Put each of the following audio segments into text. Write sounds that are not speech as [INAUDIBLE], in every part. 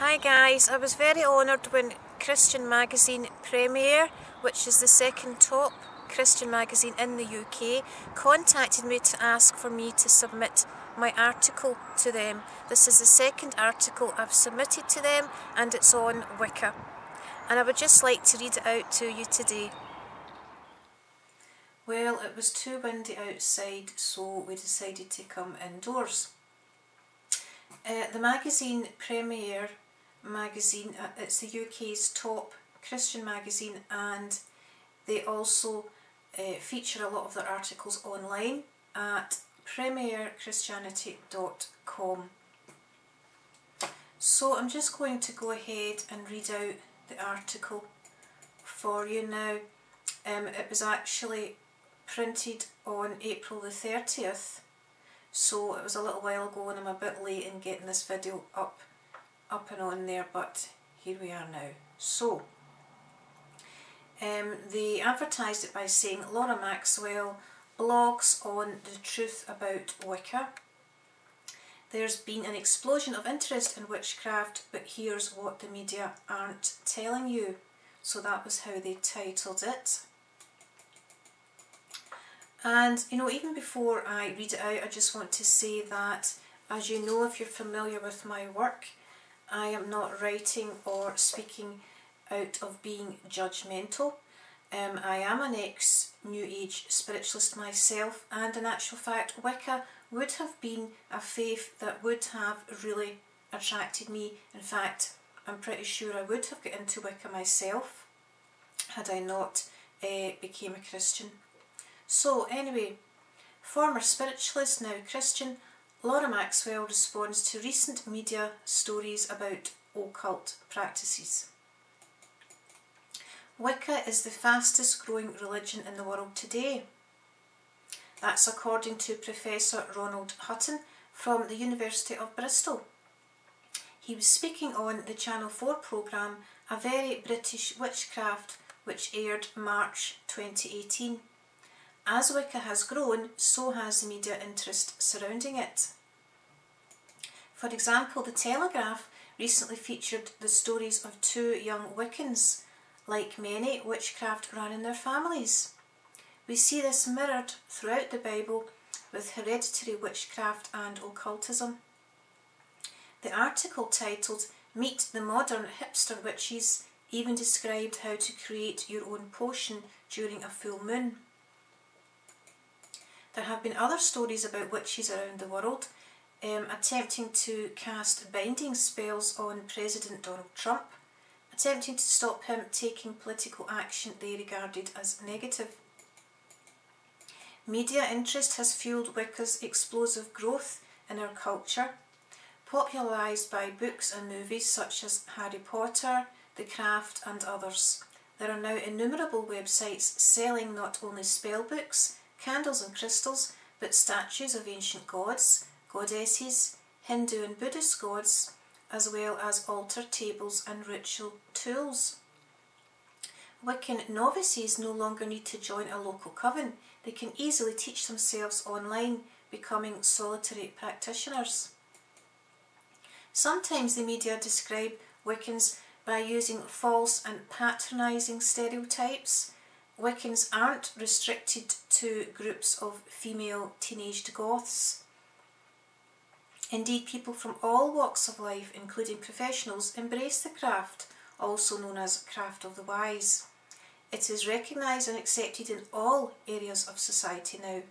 Hi guys, I was very honoured when Christian Magazine Premier, which is the second top Christian magazine in the UK, contacted me to ask for me to submit my article to them. This is the second article I've submitted to them and it's on Wicca. And I would just like to read it out to you today. Well, it was too windy outside, so we decided to come indoors. Uh, the magazine Premier magazine, uh, it's the UK's top Christian magazine and they also uh, feature a lot of their articles online at premierchristianity.com. So I'm just going to go ahead and read out the article for you now. Um, it was actually printed on April the 30th so it was a little while ago and I'm a bit late in getting this video up up and on there but here we are now. So um, they advertised it by saying Laura Maxwell blogs on the truth about Wicca. There's been an explosion of interest in witchcraft but here's what the media aren't telling you. So that was how they titled it. And you know, even before I read it out, I just want to say that, as you know, if you're familiar with my work, I am not writing or speaking out of being judgmental. Um, I am an ex-New Age spiritualist myself, and in actual fact, Wicca would have been a faith that would have really attracted me. In fact, I'm pretty sure I would have got into Wicca myself had I not uh, became a Christian. So anyway, former spiritualist, now Christian, Laura Maxwell responds to recent media stories about occult practices. Wicca is the fastest growing religion in the world today. That's according to Professor Ronald Hutton from the University of Bristol. He was speaking on the Channel 4 programme A Very British Witchcraft which aired March 2018. As Wicca has grown, so has the media interest surrounding it. For example, The Telegraph recently featured the stories of two young Wiccans. Like many, witchcraft ran in their families. We see this mirrored throughout the Bible with hereditary witchcraft and occultism. The article titled Meet the Modern Hipster Witches even described how to create your own potion during a full moon. There have been other stories about witches around the world um, attempting to cast binding spells on President Donald Trump, attempting to stop him taking political action they regarded as negative. Media interest has fueled Wicca's explosive growth in our culture, popularised by books and movies such as Harry Potter, The Craft and others. There are now innumerable websites selling not only spell books, candles and crystals, but statues of ancient gods, goddesses, Hindu and Buddhist gods, as well as altar tables and ritual tools. Wiccan novices no longer need to join a local coven. They can easily teach themselves online, becoming solitary practitioners. Sometimes the media describe Wiccans by using false and patronising stereotypes Wiccans aren't restricted to groups of female teenaged goths. Indeed, people from all walks of life, including professionals, embrace the craft, also known as craft of the wise. It is recognised and accepted in all areas of society now.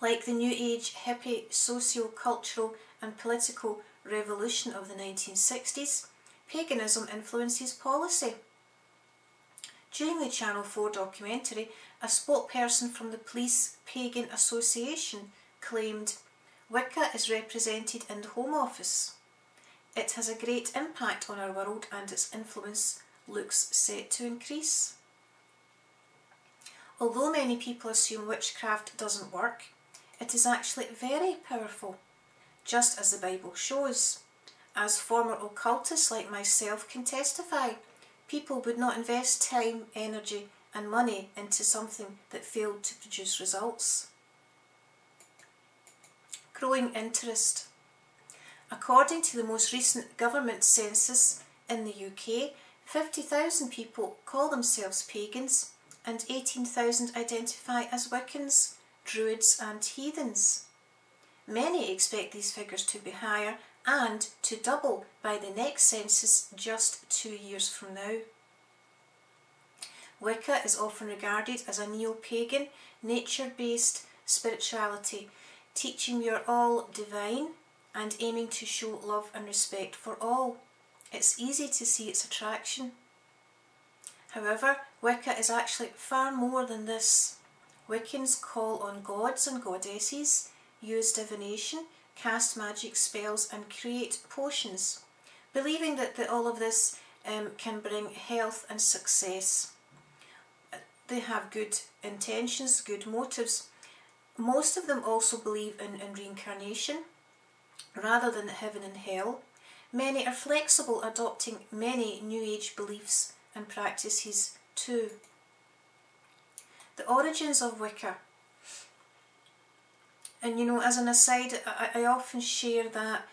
Like the New Age hippie socio-cultural and political revolution of the 1960s, paganism influences policy. During the Channel 4 documentary, a spokesperson from the Police Pagan Association claimed Wicca is represented in the Home Office. It has a great impact on our world and its influence looks set to increase. Although many people assume witchcraft doesn't work, it is actually very powerful, just as the Bible shows. As former occultists like myself can testify, people would not invest time, energy and money into something that failed to produce results. Growing interest. According to the most recent government census in the UK, 50,000 people call themselves pagans and 18,000 identify as Wiccans, Druids and heathens. Many expect these figures to be higher and to double by the next census just two years from now. Wicca is often regarded as a neo-pagan, nature-based spirituality, teaching we are all divine and aiming to show love and respect for all. It's easy to see its attraction. However, Wicca is actually far more than this. Wiccans call on gods and goddesses, use divination, cast magic spells and create potions, believing that the, all of this um, can bring health and success. They have good intentions, good motives. Most of them also believe in, in reincarnation rather than heaven and hell. Many are flexible, adopting many New Age beliefs and practices too. The origins of Wicca and you know, as an aside, I, I often share that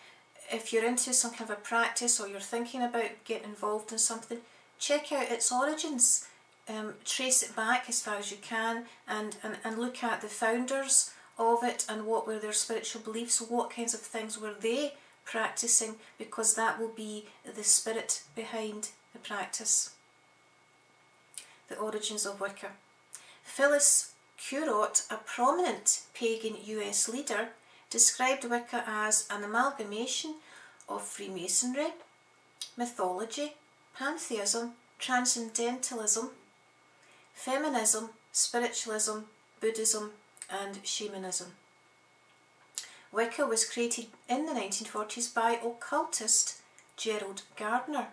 if you're into some kind of a practice or you're thinking about getting involved in something, check out its origins. Um, trace it back as far as you can and, and, and look at the founders of it and what were their spiritual beliefs, what kinds of things were they practicing, because that will be the spirit behind the practice. The origins of Wicca. Phyllis Curott, a prominent pagan US leader, described Wicca as an amalgamation of Freemasonry, mythology, pantheism, transcendentalism, feminism, spiritualism, Buddhism and shamanism. Wicca was created in the 1940s by occultist Gerald Gardner.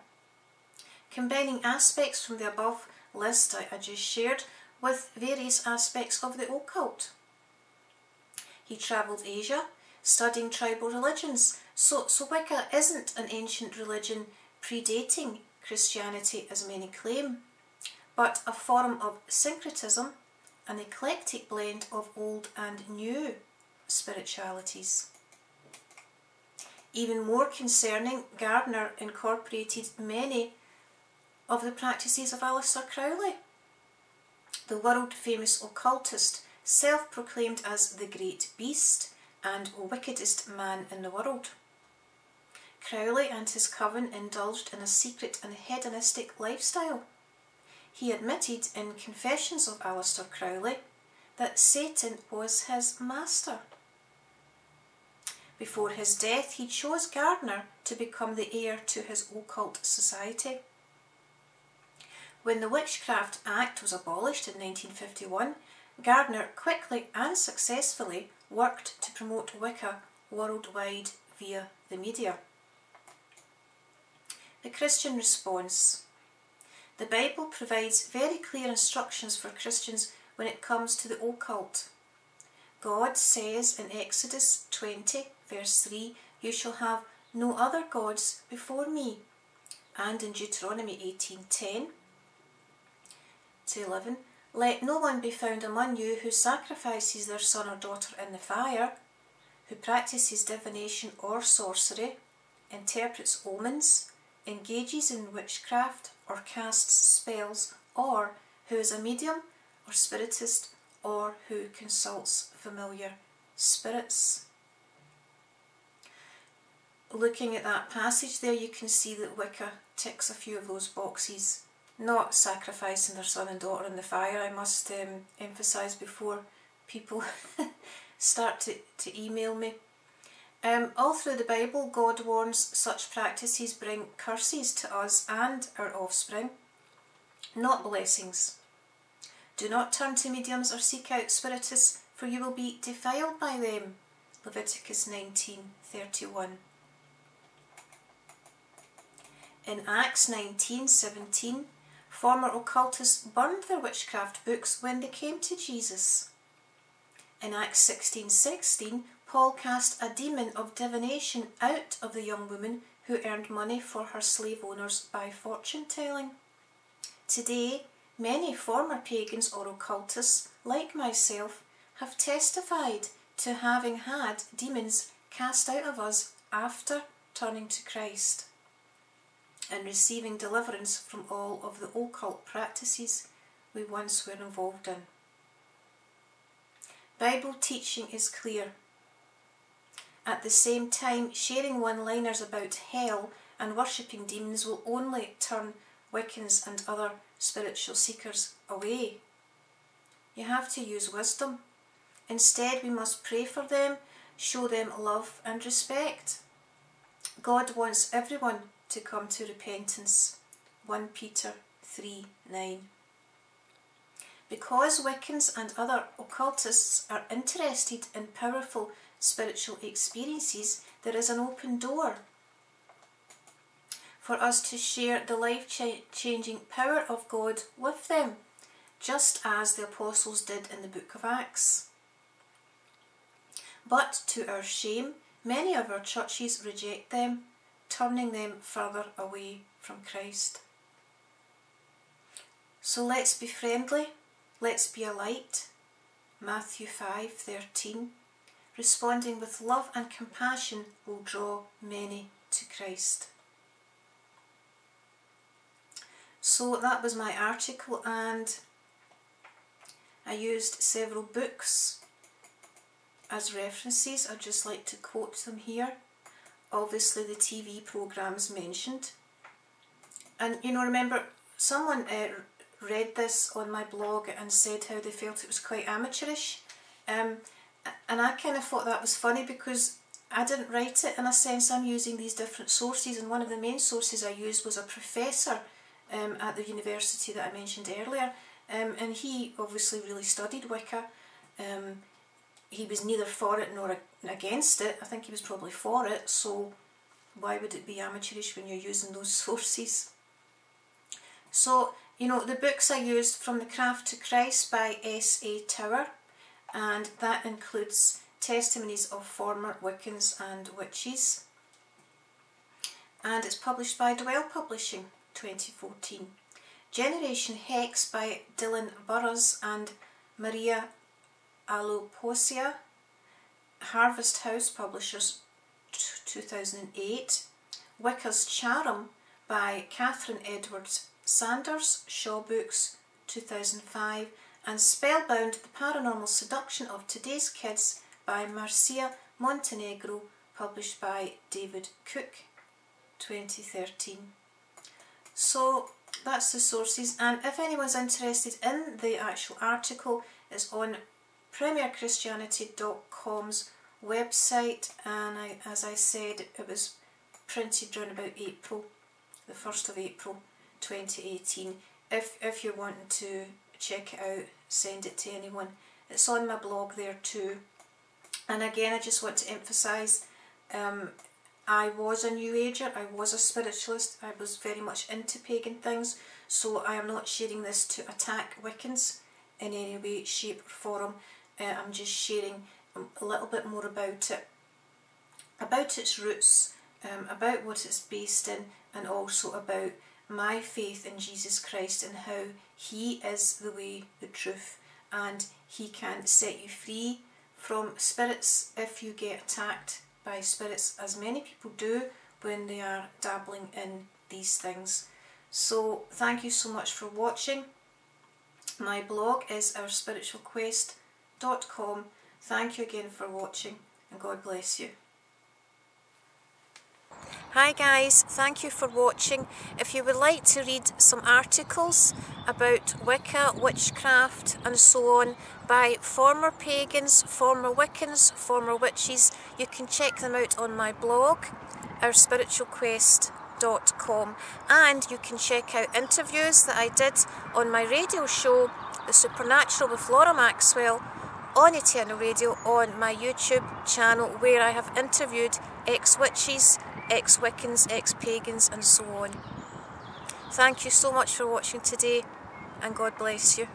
Combining aspects from the above list I, just shared with various aspects of the occult. He travelled Asia, studying tribal religions, so, so Wicca isn't an ancient religion predating Christianity as many claim, but a form of syncretism, an eclectic blend of old and new spiritualities. Even more concerning, Gardner incorporated many of the practices of Aleister Crowley the world famous occultist, self proclaimed as the Great Beast and wickedest man in the world. Crowley and his coven indulged in a secret and hedonistic lifestyle. He admitted in Confessions of Aleister Crowley that Satan was his master. Before his death, he chose Gardner to become the heir to his occult society. When the Witchcraft Act was abolished in 1951, Gardner quickly and successfully worked to promote Wicca worldwide via the media. The Christian response. The Bible provides very clear instructions for Christians when it comes to the occult. God says in Exodus 20 verse 3, You shall have no other gods before me. And in Deuteronomy 18.10, to 11, Let no one be found among you who sacrifices their son or daughter in the fire, who practices divination or sorcery, interprets omens, engages in witchcraft or casts spells, or who is a medium or spiritist, or who consults familiar spirits. Looking at that passage there, you can see that Wicca ticks a few of those boxes not sacrificing their son and daughter in the fire, I must um, emphasise before people [LAUGHS] start to, to email me. Um, all through the Bible, God warns such practices bring curses to us and our offspring, not blessings. Do not turn to mediums or seek out spiritists, for you will be defiled by them. Leviticus 19:31. In Acts 19:17, Former occultists burned their witchcraft books when they came to Jesus. In Acts 16:16, Paul cast a demon of divination out of the young woman who earned money for her slave owners by fortune telling. Today, many former pagans or occultists, like myself, have testified to having had demons cast out of us after turning to Christ and receiving deliverance from all of the occult practices we once were involved in. Bible teaching is clear. At the same time, sharing one liners about hell and worshipping demons will only turn Wiccans and other spiritual seekers away. You have to use wisdom. Instead, we must pray for them, show them love and respect. God wants everyone to come to repentance. 1 Peter 3 9. Because Wiccans and other occultists are interested in powerful spiritual experiences, there is an open door for us to share the life changing power of God with them, just as the apostles did in the book of Acts. But to our shame, many of our churches reject them, turning them further away from Christ. So let's be friendly, let's be a light. Matthew 5:13 Responding with love and compassion will draw many to Christ. So that was my article and I used several books as references. I'd just like to quote them here. Obviously the TV programmes mentioned. And you know, remember, someone uh, read this on my blog and said how they felt it was quite amateurish. Um, and I kind of thought that was funny because I didn't write it in a sense. I'm using these different sources and one of the main sources I used was a professor um, at the university that I mentioned earlier. Um, and he obviously really studied Wicca. Um, he was neither for it nor against it. I think he was probably for it, so why would it be amateurish when you're using those [LAUGHS] sources? So, you know, the books I used from The Craft to Christ by S.A. Tower, and that includes testimonies of former Wiccans and witches. And it's published by Dwell Publishing. 2014. Generation Hex by Dillon Burroughs and Maria Alupoaicei, Harvest House Publishers 2008. Wicca's Charm by Catherine Edwards Sanders, Shaw Books 2005 and Spellbound, The Paranormal Seduction of Today's Kids by Marcia Montenegro, published by David Cook 2013. So that's the sources and if anyone's interested in the actual article it's on premierchristianity.com's website and I, as I said it was printed around about April, the 1st of April 2018. If, if you're wanting to check it out, send it to anyone. It's on my blog there too. And again I just want to emphasise um, I was a New Ager, I was a spiritualist, I was very much into pagan things, so I am not sharing this to attack Wiccans in any way, shape or form. Uh, I'm just sharing a little bit more about it, about its roots, um, about what it's based in, and also about my faith in Jesus Christ and how He is the way, the truth, and He can set you free from spirits if you get attacked by spirits as many people do when they are dabbling in these things. So thank you so much for watching. My blog is ourspiritualquest.com. Thank you again for watching and God bless you. Hi guys, thank you for watching. If you would like to read some articles about Wicca, witchcraft and so on by former pagans, former Wiccans, former witches, you can check them out on my blog, ourspiritualquest.com and you can check out interviews that I did on my radio show, The Supernatural with Laura Maxwell, on Eternal Radio on my YouTube channel where I have interviewed ex-witches, ex-Wiccans, ex-pagans and so on. Thank you so much for watching today and God bless you.